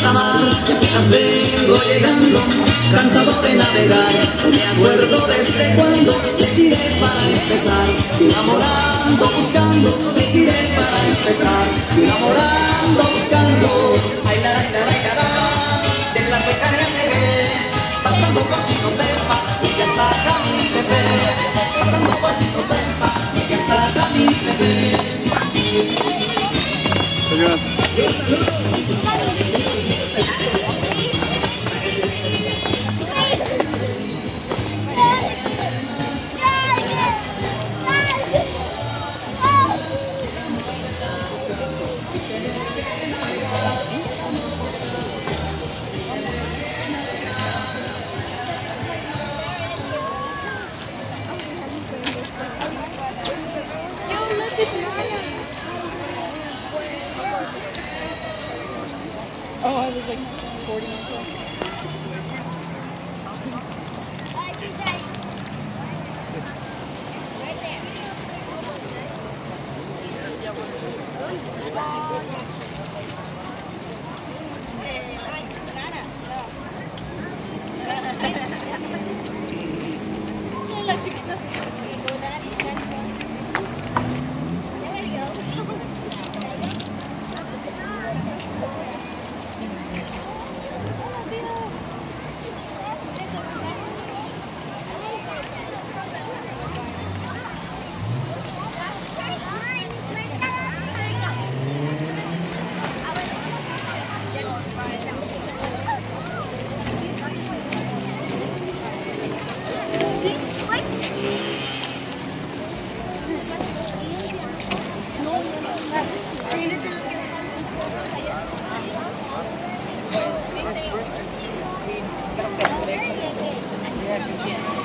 alta mar, vengo llegando, cansado de navegar. Me acuerdo desde cuando les tiré para empezar, enamorando, buscando, les tiré para empezar, enamorando, Oh, I was like 40 minutes old. Oh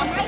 còn thấy